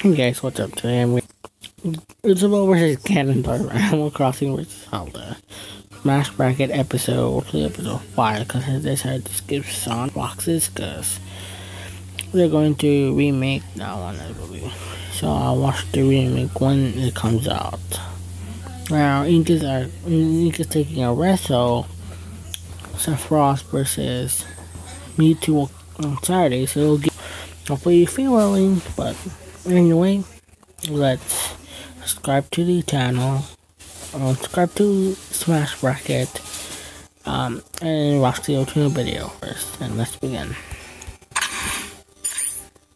Hey guys, what's up? Today I'm Isabelle versus Ganondorf Animal Crossing vs. Zelda. Smash Bracket episode, episode 5, because I decided to skip song boxes, because they're going to remake that one, I believe. So I'll watch the remake when it comes out. Now, Ink are, uh, Ink is taking a rest, so Sephiroth versus Mewtwo on Saturday, so it'll get hopefully feeling, but anyway, let's subscribe to the channel, uh, subscribe to Smash Bracket, um, and watch the original video first, and let's begin.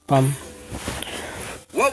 Um, what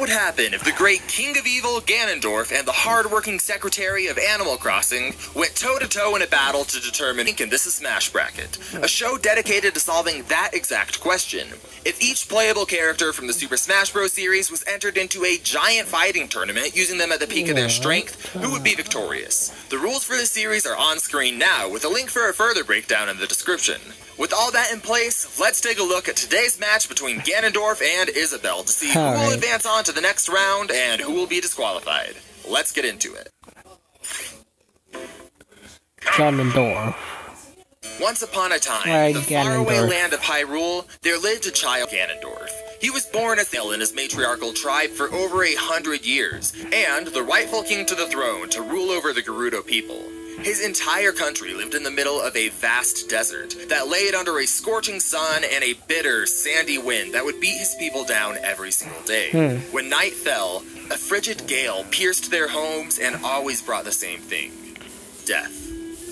would happen if the great King of Evil Ganondorf and the hard-working Secretary of Animal Crossing went toe-to-toe in a battle to determine in this is Smash Bracket, a show dedicated to solving that exact question. If each playable character from the Super Smash Bros. series was entered into a giant fighting tournament using them at the peak of their strength, who would be victorious? The rules for this series are on screen now, with a link for a further breakdown in the description. With all that in place, let's take a look at today's match between Ganondorf and Isabelle to see all who will right. advance on to the next round and who will be disqualified. Let's get into it. Ganondorf. Once upon a time, right, the faraway land of Hyrule, there lived a child, Ganondorf. He was born as in his matriarchal tribe for over a hundred years, and the rightful king to the throne to rule over the Gerudo people. His entire country lived in the middle of a vast desert that laid under a scorching sun and a bitter, sandy wind that would beat his people down every single day. Hmm. When night fell, a frigid gale pierced their homes and always brought the same thing death.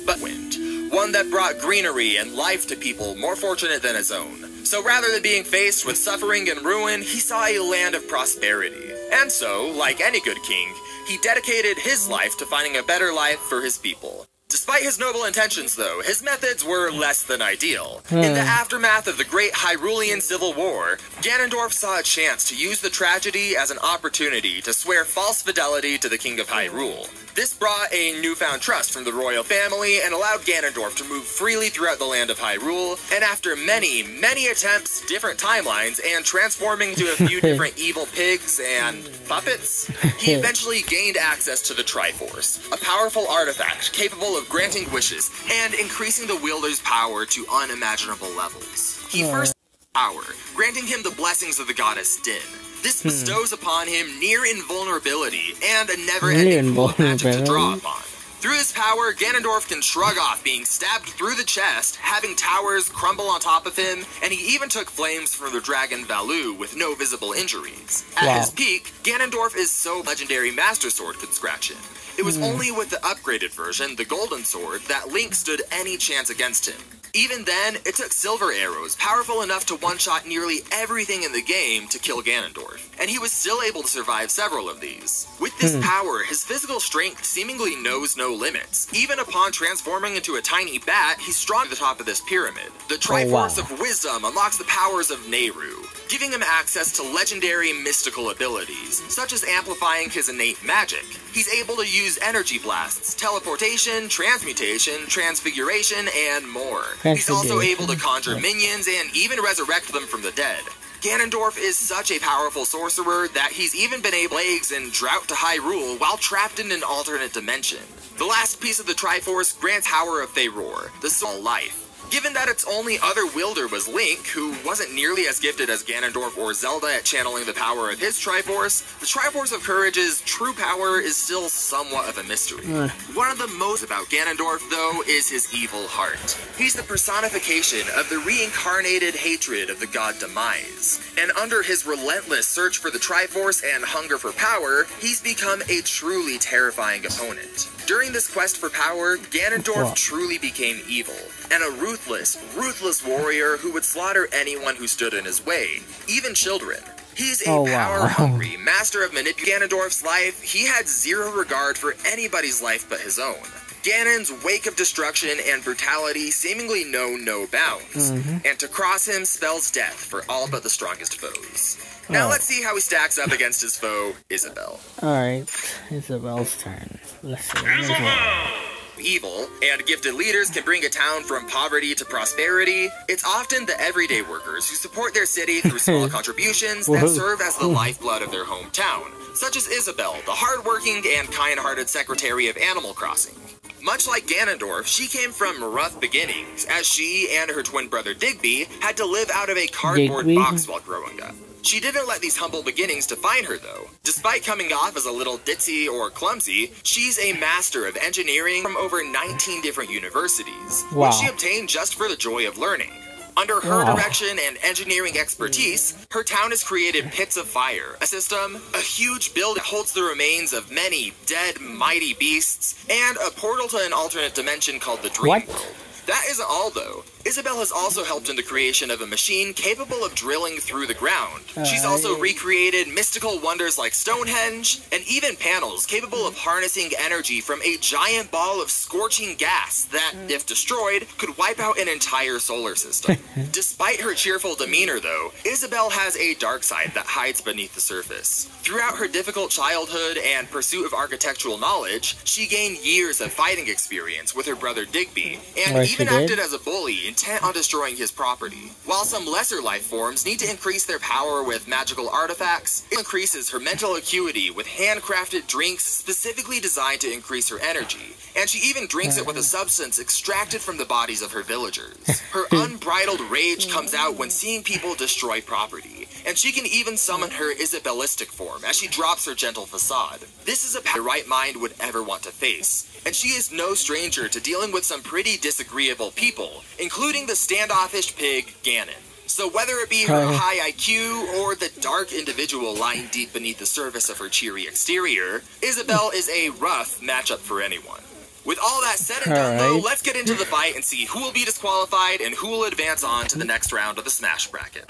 But wind, one that brought greenery and life to people more fortunate than his own. So rather than being faced with suffering and ruin, he saw a land of prosperity. And so, like any good king, he dedicated his life to finding a better life for his people. Despite his noble intentions, though, his methods were less than ideal. Hmm. In the aftermath of the Great Hyrulean Civil War, Ganondorf saw a chance to use the tragedy as an opportunity to swear false fidelity to the King of Hyrule. This brought a newfound trust from the royal family and allowed Ganondorf to move freely throughout the land of Hyrule, and after many, many attempts, different timelines, and transforming to a few different evil pigs and puppets, he eventually gained access to the Triforce, a powerful artifact capable of granting wishes and increasing the wielder's power to unimaginable levels. He first power, granting him the blessings of the goddess Din. This hmm. bestows upon him near invulnerability and a never-ending pool of magic to draw upon. Through this power, Ganondorf can shrug off being stabbed through the chest, having towers crumble on top of him, and he even took flames from the dragon Valoo with no visible injuries. At wow. his peak, Ganondorf is so legendary Master Sword could scratch him. It was mm. only with the upgraded version, the Golden Sword, that Link stood any chance against him. Even then, it took silver arrows, powerful enough to one-shot nearly everything in the game to kill Ganondorf, and he was still able to survive several of these. With this hmm. power, his physical strength seemingly knows no limits. Even upon transforming into a tiny bat, he's strong at the top of this pyramid. The Triforce oh, wow. of Wisdom unlocks the powers of Nayru, giving him access to legendary mystical abilities, such as amplifying his innate magic. He's able to use energy blasts, teleportation, transmutation, transfiguration, and more. He's also able to conjure minions and even resurrect them from the dead. Ganondorf is such a powerful sorcerer that he's even been able to plagues and drought to Hyrule while trapped in an alternate dimension. The last piece of the Triforce grants Tower of Farore, the soul life. Given that its only other wielder was Link, who wasn't nearly as gifted as Ganondorf or Zelda at channeling the power of his Triforce, the Triforce of Courage's true power is still somewhat of a mystery. Uh. One of the most about Ganondorf, though, is his evil heart. He's the personification of the reincarnated hatred of the god Demise. And under his relentless search for the Triforce and hunger for power, he's become a truly terrifying opponent. During this quest for power, Ganondorf truly became evil, and a ruthless, ruthless warrior who would slaughter anyone who stood in his way, even children. He's a oh, power-hungry wow. master of manipulating Ganondorf's life. He had zero regard for anybody's life but his own. Ganon's wake of destruction and brutality seemingly know no bounds, mm-hmm. and to cross him spells death for all but the strongest foes. Now oh. let's see how he stacks up against his foe, Isabelle. Alright, Isabelle's turn. Let's see. Isabelle! evil, and gifted leaders can bring a town from poverty to prosperity, it's often the everyday workers who support their city through small contributions that serve as the lifeblood of their hometown, such as Isabelle, the hardworking and kind-hearted secretary of Animal Crossing. Much like Ganondorf, she came from rough beginnings, as she and her twin brother Digby had to live out of a cardboard Digby? box while growing up. She didn't let these humble beginnings define her, though. Despite coming off as a little ditzy or clumsy, she's a master of engineering from over 19 different universities, wow. which she obtained just for the joy of learning. Under her wow. direction and engineering expertise, her town has created Pits of Fire, a system, a huge build that holds the remains of many dead, mighty beasts, and a portal to an alternate dimension called the Dream what? World. That isn't all, though. Isabelle has also helped in the creation of a machine capable of drilling through the ground. Uh, She's also recreated mystical wonders like Stonehenge, and even panels capable of harnessing energy from a giant ball of scorching gas that, mm. if destroyed, could wipe out an entire solar system. Despite her cheerful demeanor, though, Isabelle has a dark side that hides beneath the surface. Throughout her difficult childhood and pursuit of architectural knowledge, she gained years of fighting experience with her brother Digby, and even acted as a bully intent on destroying his property. While some lesser life forms need to increase their power with magical artifacts, it increases her mental acuity with handcrafted drinks specifically designed to increase her energy. And she even drinks it with a substance extracted from the bodies of her villagers. Her unbridled rage comes out when seeing people destroy property, and she can even summon her Isabellistic form as she drops her gentle facade. This is a the right mind would ever want to face, and she is no stranger to dealing with some pretty disagreeable people, including the standoffish pig Ganon. So whether it be her high IQ or the dark individual lying deep beneath the surface of her cheery exterior, Isabelle is a rough matchup for anyone. With all that said and done, right. though, let's get into the fight and see who will be disqualified and who will advance on to the next round of the Smash Bracket.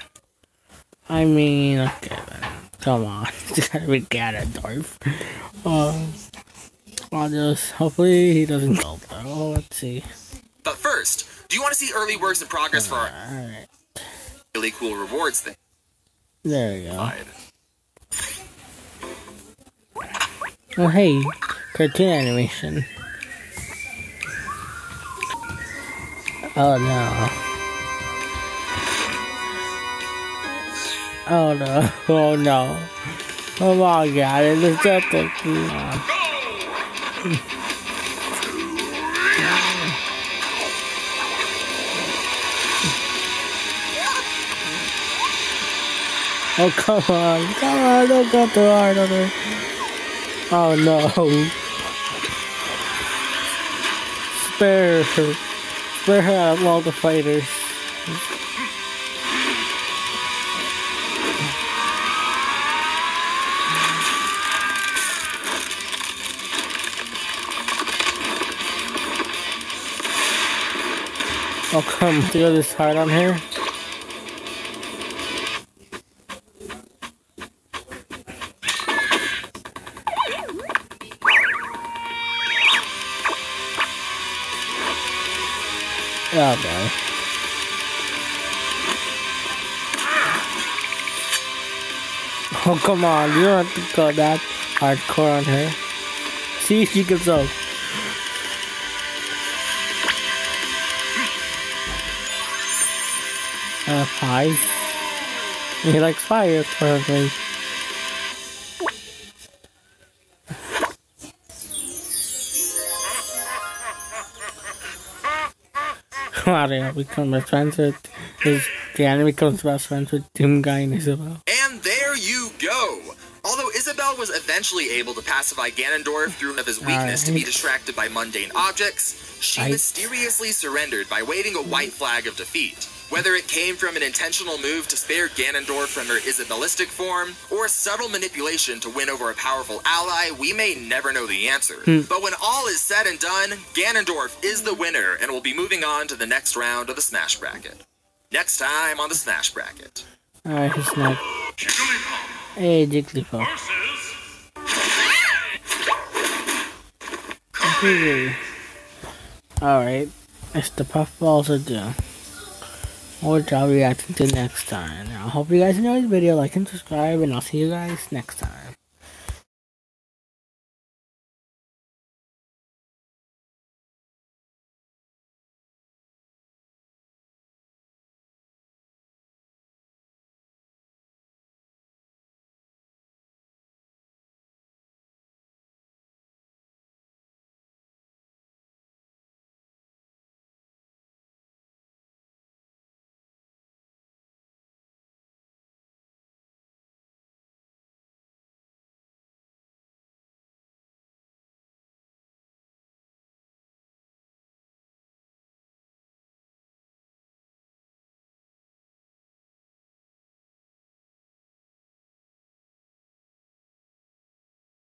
I mean, okay then. Come on. It's gotta be Ganondorf. Uh, I'll just, hopefully he doesn't go though. Let's see. But first, do you want to see early works in progress for our right. really cool rewards thing? There we go. Oh hey, cartoon animation. Oh no. Oh no, oh no. Oh my god, it's just a... Oh, come on. Come on, don't go too hard on her. Oh, no. Spare her. Spare her out of all the fighters. Oh, come do this hard on here. Ah, oh boy. Oh come on, you don't have to go that hardcore on her. See if she gets up. Uh, hi. He likes fire, apparently. Mario becomes best friends with his the enemy becomes best friends with Doomguy and Isabelle. And there you go! Although Isabelle was eventually able to pacify Ganondorf through one of his weakness right. to be distracted by mundane objects, she I... mysteriously surrendered by waving a white flag of defeat. Whether it came from an intentional move to spare Ganondorf from her Isabellistic form, or a subtle manipulation to win over a powerful ally, we may never know the answer. Hmm. But when all is said and done, Ganondorf is the winner and will be moving on to the next round of the Smash Bracket. Next time on the Smash Bracket. Alright, it's not. Hey, Jigglypuff. Alright, it's the Puffballs are done which I'll be reacting to next time. I hope you guys enjoyed the video, like and subscribe, and I'll see you guys next time.